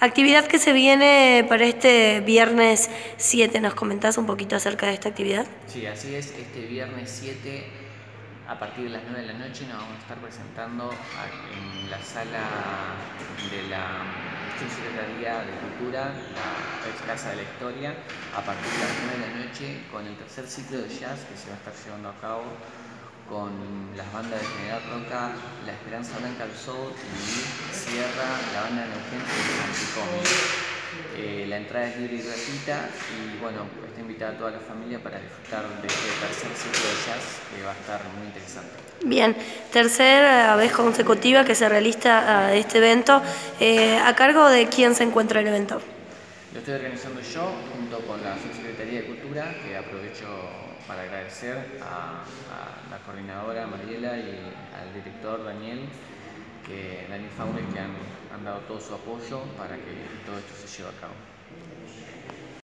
Actividad que se viene para este viernes 7, ¿nos comentás un poquito acerca de esta actividad? Sí, así es, este viernes 7 a partir de las 9 de la noche nos vamos a estar presentando en la sala de la Secretaría de Cultura, la ex Casa de la Historia, a partir de las 9 de la noche con el tercer ciclo de jazz que se va a estar llevando a cabo con las bandas de General Roca, La Esperanza Blanca Sol y Sierra, la banda de Neuquén y eh, La entrada es libre y gratuita y bueno, está invitada toda la familia para disfrutar de este tercer ciclo de jazz que va a estar muy interesante. Bien, tercera vez consecutiva que se realiza ah, este evento. Eh, ¿A cargo de quién se encuentra el evento? Lo estoy organizando yo junto con la Subsecretaría de Cultura, que aprovecho para agradecer a, la coordinadora Mariela y al director Daniel, que, Daniel Faure, que han dado todo su apoyo para que todo esto se lleve a cabo.